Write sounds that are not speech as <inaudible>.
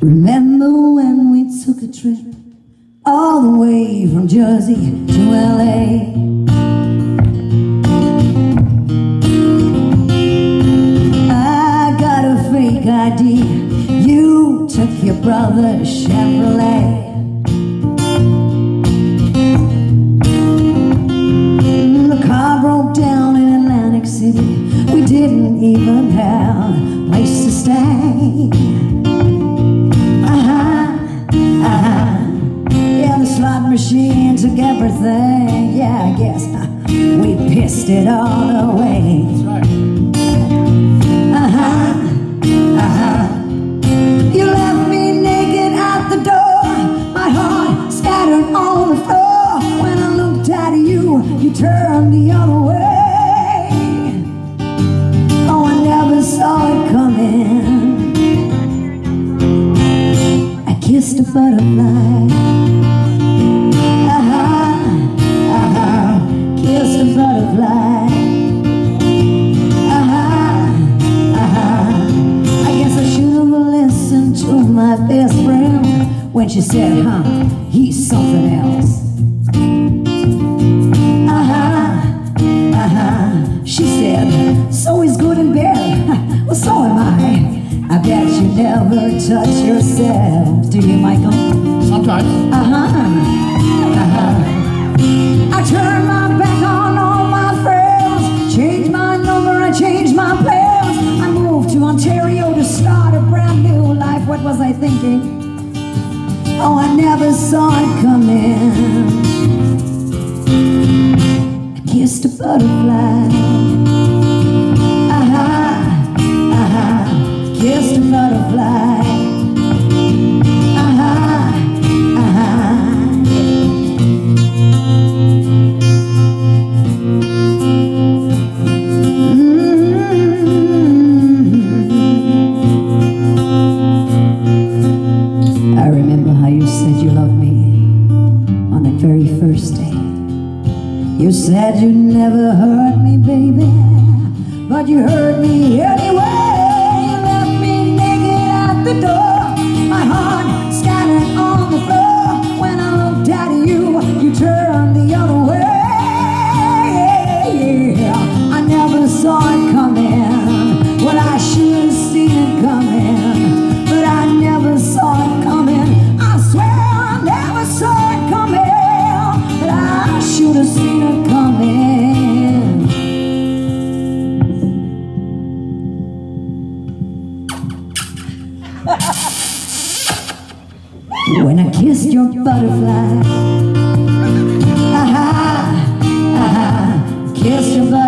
Remember when we took a trip all the way from Jersey to LA? I got a fake ID. You took your brother's Chevrolet. The car broke down in Atlantic City. We didn't even have a place to stay. Everything. Yeah, I guess <laughs> we pissed it all away. Uh-huh, uh-huh. You left me naked out the door. My heart scattered on the floor. When I looked at you, you turned the other way. Oh, I never saw it coming. I kissed a butterfly. She said, huh, he's something else. Uh-huh, uh-huh. She said, so he's good in bed. <laughs> Well, so am I. I bet you never touch yourself, do you, Michael? Sometimes. Uh-huh. Uh-huh. I turned my back on all my friends, changed my number, I changed my plans. I moved to Ontario to start a brand new life. What was I thinking? Oh, I never saw it coming. I kissed a butterfly. Remember how you said you loved me on that very first day. You said you'd never hurt me, baby, but you hurt me anyway. when I kissed your butterfly, aha, aha, kissed your butterfly.